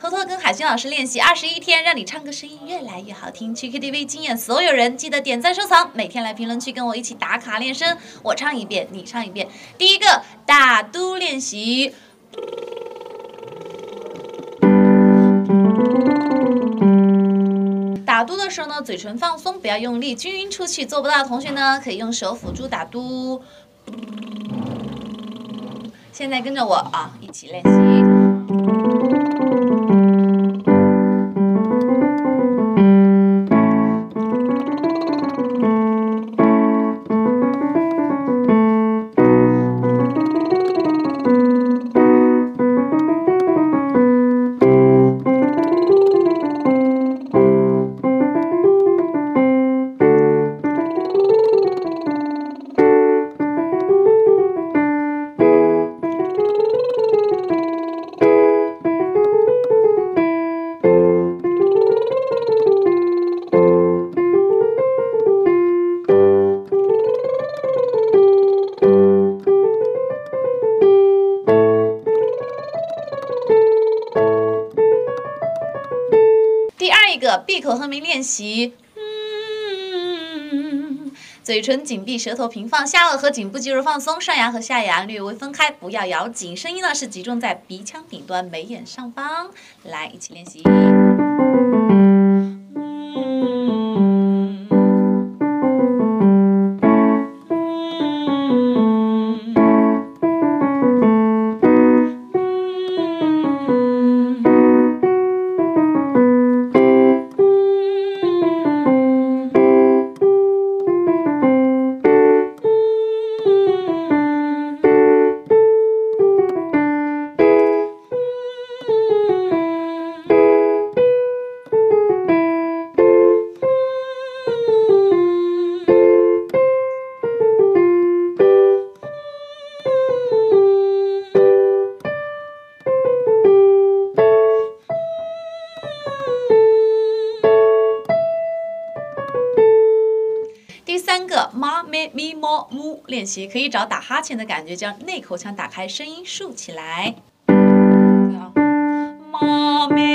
偷偷跟海星老师练习二十一天，让你唱歌声音越来越好听。去 KTV 惊艳所有人，记得点赞收藏，每天来评论区跟我一起打卡练声。我唱一遍，你唱一遍。第一个大嘟练习。打嘟的时候呢，嘴唇放松，不要用力，均匀出去。做不到的同学呢，可以用手辅助打嘟。现在跟着我啊，一起练习。第二一个闭口哼鸣练习。嗯，嘴唇紧闭，舌头平放，下颚和颈部肌肉放松，上牙和下牙略微分开，不要咬紧。声音呢是集中在鼻腔顶端、眉眼上方。来，一起练习。ma me mi mo mu 练习，可以找打哈欠的感觉，将内口腔打开，声音竖起来。对啊，ma me。